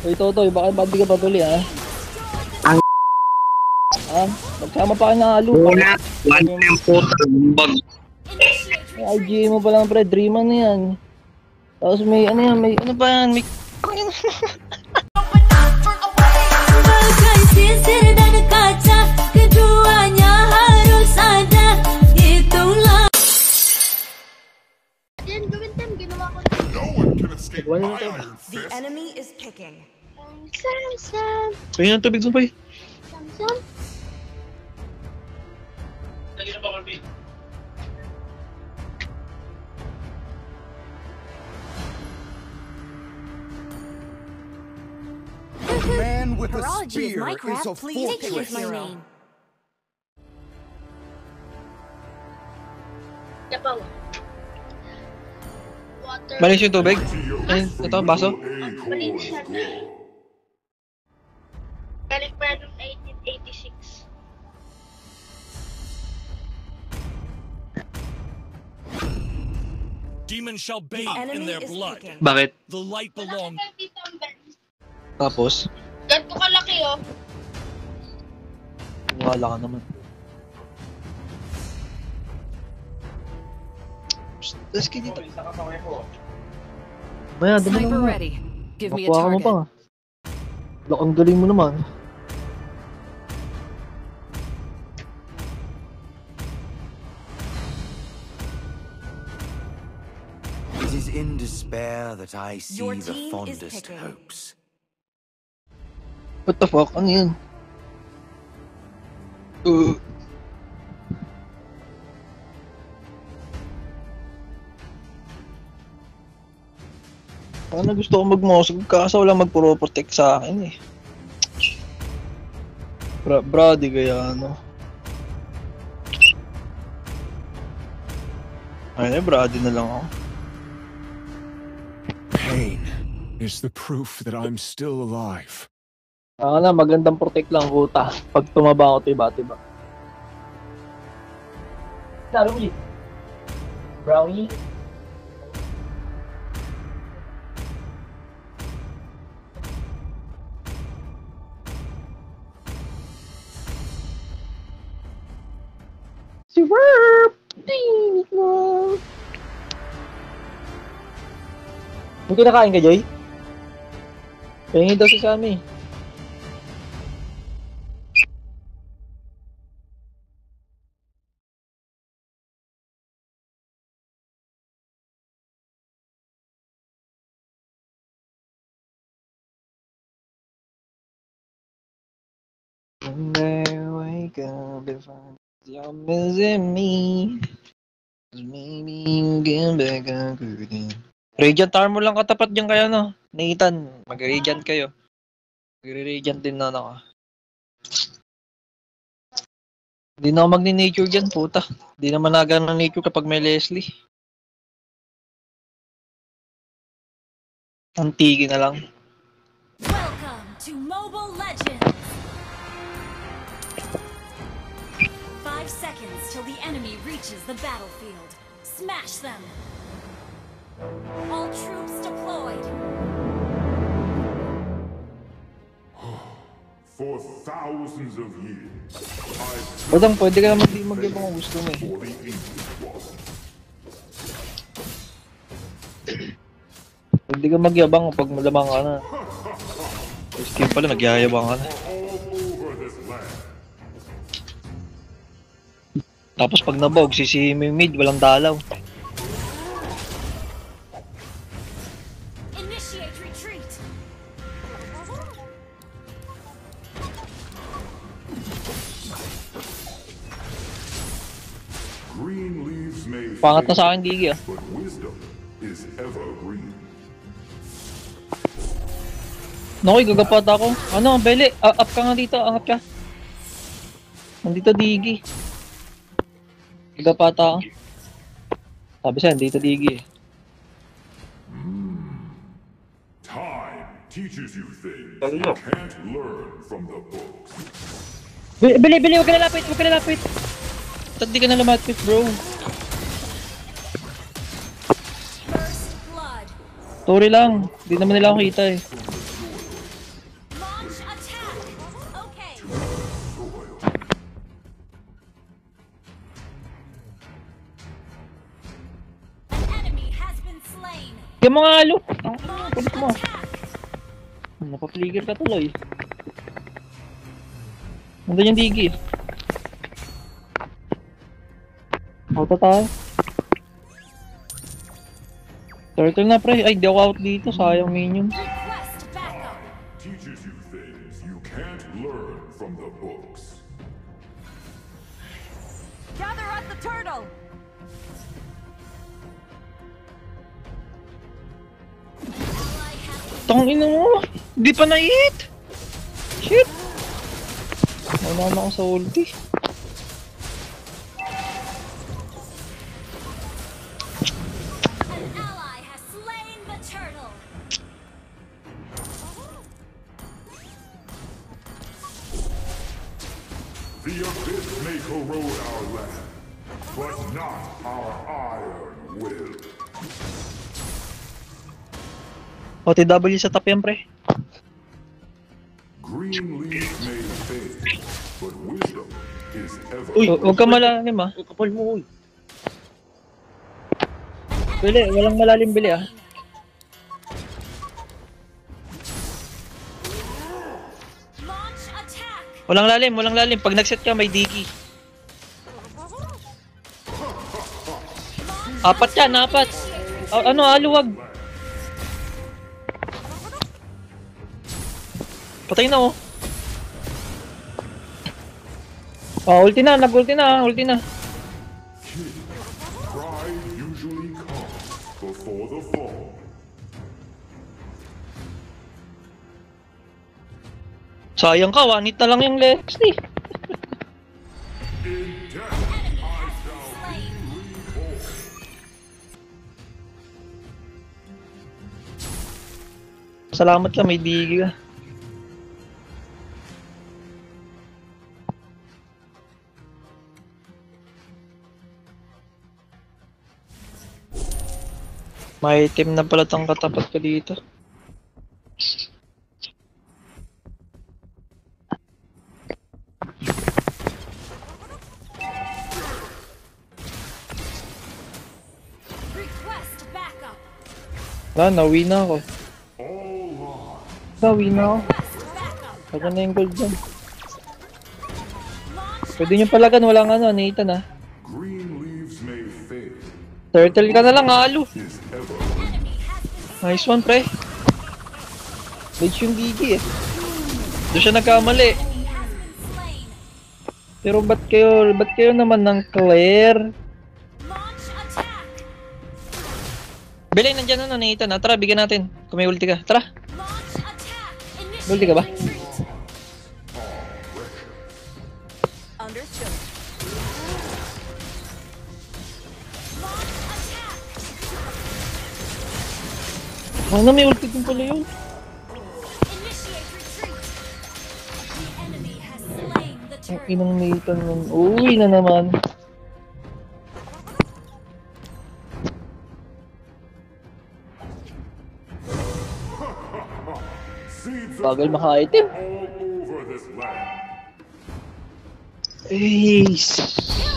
Uy, Totoy, bakit ba't di ka patuloy, ha? Ang- Ha? Magsama pa ka ng halo. Una, one time puta. Bag. May IGA mo pa lang, pre. Dream ano yan. Tapos may, ano yan, may, ano pa yan, may... Berkait Wala my na tayo. iron The fist. enemy is picking. Sam, Sam, Pahingin ng tubig, Sumpay. Sam, Sam. Man with a Parology of spear is a Minecraft, please take it Malis yung tubig. Ayun, ito, baso. Malinis yan. Galing pa noong 1886. Demons shall bathe The in their blood. Bakit? The light belongs. Tapos? Ganito kalaki oh. Wala ka naman. Let's get dito. Maya, dami Sniper naman. ready. Give me a Makuha ka mo target. pa. Lakang galing mo naman. It is in despair that I see Your the is fondest picking. hopes. What the fuck? Ano yun? Uh, Ano gusto ko mag-mosog kaso wala magpro-protect sa akin eh. Bra brady kaya ano. Ay, brady na lang ako. Pain is the proof that I'm still alive. Ah, na, magandang protect lang kuta. Pag tumaba ako, tiba-tiba. Mo Brownie? May kinakain ka, Joy? Pahingin daw si Sammy. One day I wake up and find you're missing me. 'Cause Maybe you get back again. Radiant armor lang katapat dyan kaya no? Nathan, mag-radiant kayo. Magre-radiant din na ako. Hindi na ako magni-nature dyan, puta. Hindi naman naga ng nature kapag may Leslie. Antigi na lang. Welcome to Mobile Legends! Five seconds till the enemy reaches the battlefield. Smash them! All troops deployed. For thousands of years, I've Badang, pwede ka naman di magyabang kung gusto mo eh. for the ancient one. Pwede ka magyabang kapag malamang ka na. Skin pala, nagyayabang ka na. Tapos pag nabog, si mo yung mid, walang dalaw. Pangat na sa akin, Gigi ah. Nokoy, gagapat ako. Ano, Bele, ah, up ka nga dito, angat ka. Nandito, Digi. Gagapat ako. Sabi siya, nandito, Digi eh. Time teaches you things you can't learn from the books. Bili, bili, huwag ka nalapit, huwag ka nalapit. Ba't di ka na lumapit, bro? Sorry lang, di naman nila ako kita eh. Pligan mo nga, Alo. Ang Launch kulit mo. attack. Napapligir ka tuloy. Nandun yung digi. Auto tayo. Turtle na pre. Ay, di ako out dito. Sayang minions. Has Tangina mo. Di pa na-hit. Shit. Wala na ako sa ulti. OTW sa top yan pre. Uy, huwag ka malalim ah. Kapal mo, uy. Bili, walang malalim bili ah. Walang lalim, walang lalim. Pag nag-set ka, may digi. Apat yan, apat. A- ano, aluwag. Patay na oh. Ah, ulti na, nag-ulti na, ulti na. Sayang ka, wanit na lang yung Lexi. Salamat ka, may digi ka. May item na pala tong katapat ko dito. Wala, nawi na ako. Nawi na ako. Kaya na yung gold dyan. Pwede nyo palagan, walang ano, Nathan ah. Turtle ka na lang, halo. Nice one, pre. Rage yung Gigi eh. Doon siya nagkamali. Pero ba't kayo, ba't kayo naman ng Claire? Bilay, nandyan na, Nathan ah. Tara, bigyan natin. Kung may ulti ka. Tara. Attack. Ulti ka ba? Ano, may ulti din pala yun. Ang inang Nathan nun. Uwi na naman. Bagal maka-item. Ace.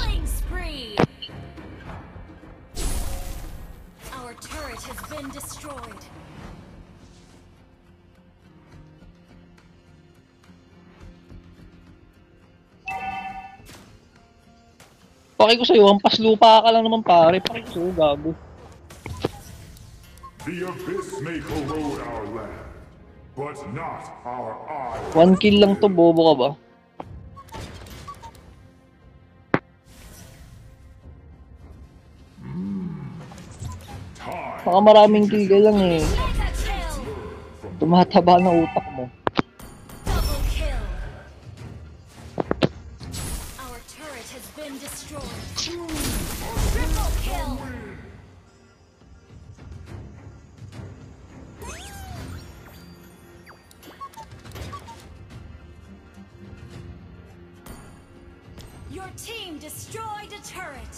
Paki ko sa'yo, hampas lupa ka lang naman pare. Paki ko sa'yo, gago. The abyss may corrode our land, but not our iron. One kill lang to, bobo ka ba? Time Baka maraming kill ka lang eh. Tumataba na utak mo. Your team destroyed a turret.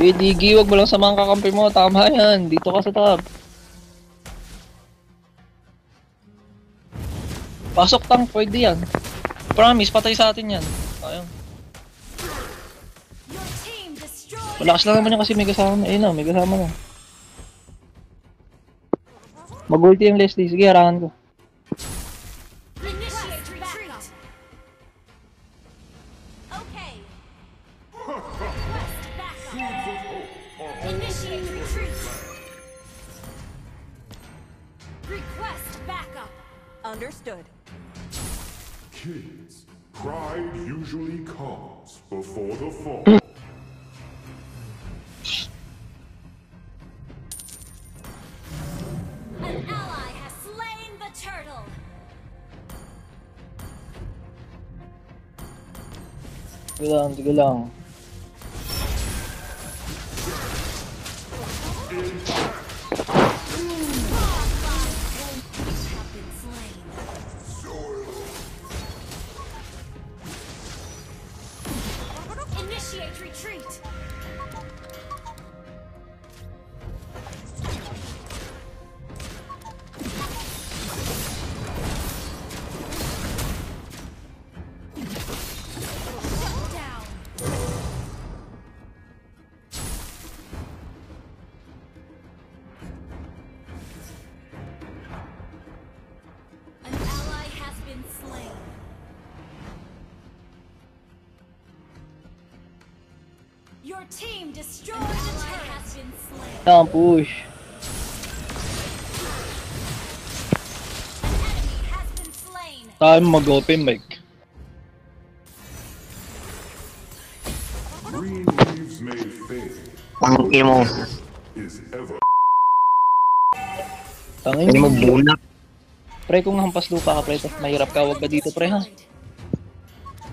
Eh, Digi, wag mo lang sa mga kakampi mo. Tama yan. Dito ka sa top. Pasok tank, pwede yan. promise, patay sa atin yan. Ayun. Malakas lang naman yan kasi may kasama. Ayun na, may kasama na. Mag-ulti yung Leslie. Sige, harangan ko. Sige lang, sige lang. Initiate retreat. Your team destroyed the turret has been slain. Push. Tayo mag-open mic. Green leaves may fade, mo. is ever Tangin mo. magbunak. Pre, kung hampas lupa ka, pre, mahirap ka, wag ka dito, pre, ha?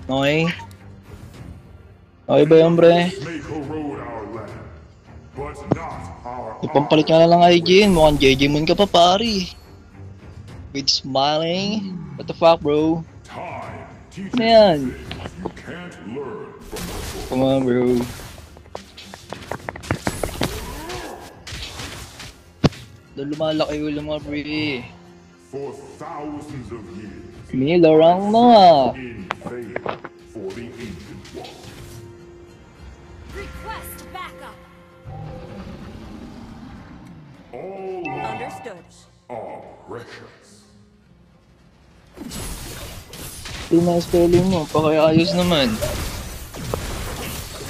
Okay? Okay ba not our Ipampalit na lang IGN, mukhang JJ Moon ka pa, pari. With smiling. What the fuck, bro? Ano yan? Come on, bro. Doon lumalaki ulo mo, pre. For thousands of years, Nilarang na. in vain Understood. are precious. Ito na spelling mo, pakiayos naman.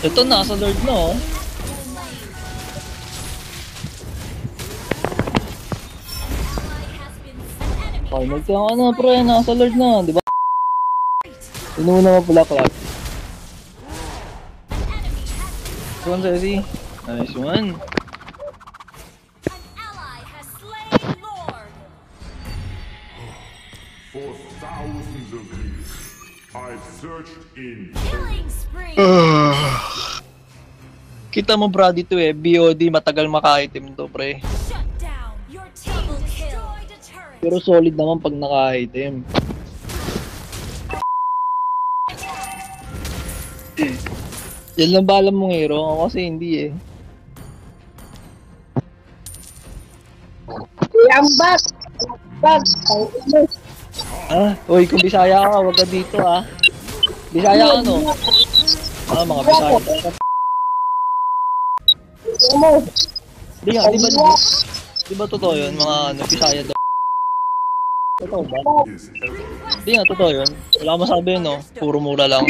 Ito, nasa Lord na, oh. Ay, has nagka ka na, pre, nasa Lord na, di ba? Inuna mo pala, Clark. This one, Ceci. Nice one. Searched in Killing spree. Kita mo, Brady, to eh. BOD, matagal maka-item to, pre. Pero solid naman pag naka-item. Yan lang ba alam mong hero? Ako kasi hindi eh. I'm back. Back. Ah, oy, kung Bisaya ka, wag ka dito ah. Bisaya ka no? Ah, mga Bisaya. Di nga, di ba, di, di ba totoo yun, mga ano, Bisaya daw? Totoo ba? Di nga, totoo yun. Wala akong masabi yun, no? Puro mura lang.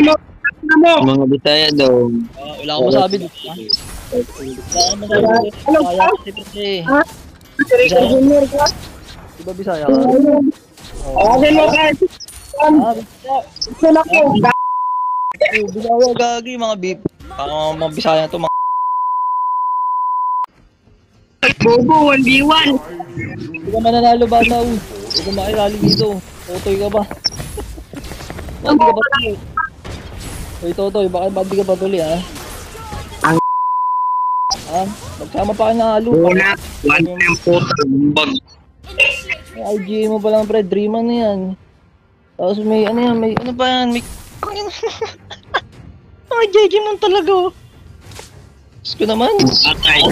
Mga bitaya daw. Ah, wala akong masabi dito, ha? Wala akong masabi dito. Bisaya kasi kasi. Bisaya. Di ba Bisaya ka? Okay mo guys. Ah, Bisaya. Ito ko. Oh, Bisaya, gagi, mga beep. Ah, mga Bisaya to, mga Bobo, 1v1. Hindi ka mananalo ba daw? Hindi ka makilali dito. Totoy ka ba? Ba't di ka ba tuloy? Hoy, Totoy, baka ba't di ka pa tuloy, ha? Ang- Ha? Magsama pa kayo ng halo. Una, one time puta. Bag. Initiate May IGA mo pa lang, pre. Dreaman na yan. Tapos may, ano yan, may, ano pa yan, may... Mga JJ man talaga, oh. Diyos ko naman. Atay.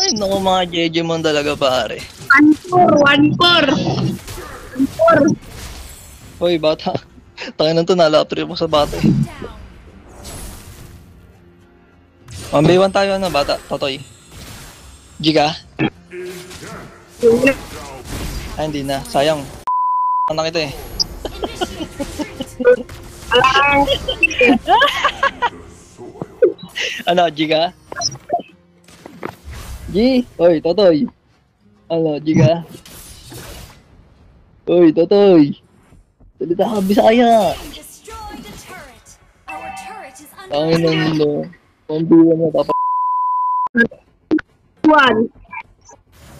Ay, naku, mga JJ man talaga, pare. 1-4, 1-4. Hoy, bata. Tayo na to, nalaptrip mo sa bata eh. Down. 1v1 tayo na, bata. Totoy. Giga? Ay, hindi na. Sayang. Ano na kita eh. ano, Giga? G? Hoy, Totoy. Ano, Giga? Hoy, Totoy. Salita ka, Bisaya. Team destroyed a turret. Our turret is under Tangin attack. ng no. Pambiwan mo, papa. One.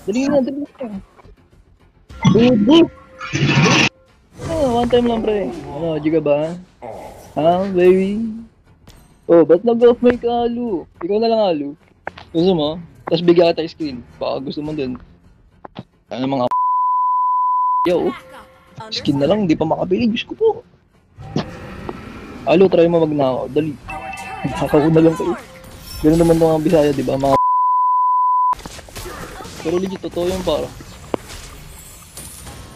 Dali na, dali na. Baby. Ah, one time lang, pre. Ano, Giga ba? Ha, baby? Oh, ba't nag-off mic ka, Alu? Ikaw na lang, Alu. Gusto mo? Tapos bigyan kita screen. Baka gusto mo din. Ano mga Yo, skin na lang, hindi pa makabili. Diyos ko po. Alu, try mo magnakaw. Dali. Nakakaw na lang kayo. Ganun naman mga Bisaya, di ba? Mga Pero legit, totoo yung para.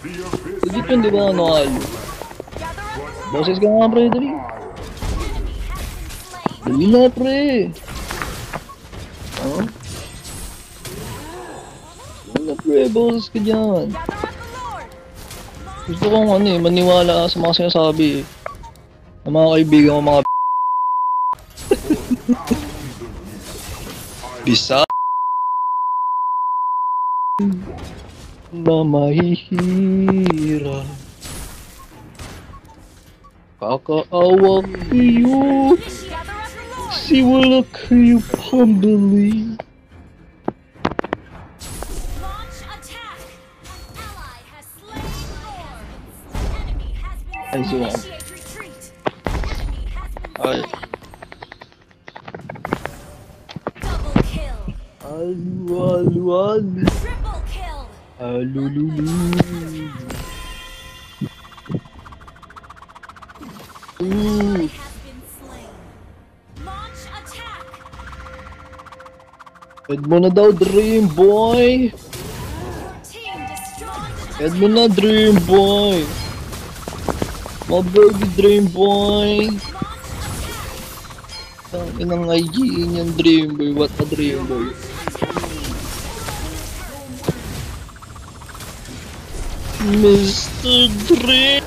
Di ba? Ano, Alu? Boses ka nga, pre. Dali. Dali na, pre. Oh? Dali na, pre. Boses ka dyan. Gusto kong ano eh, maniwala sa mga sinasabi eh. Ng mga kaibigan ko, mga Bisa Mama Hira, namahihirap Kakaawang kayo Siwala kayo pambali Alright. Double kill. Alu, alu, alu Kill. Alululu Ooh. Head mo na daw, Dream Boy! Head mo na, Dream Boy! My baby Dream Boy! Ang inang IG yung Dream Boy, what a Dream Boy. Mr. Dream!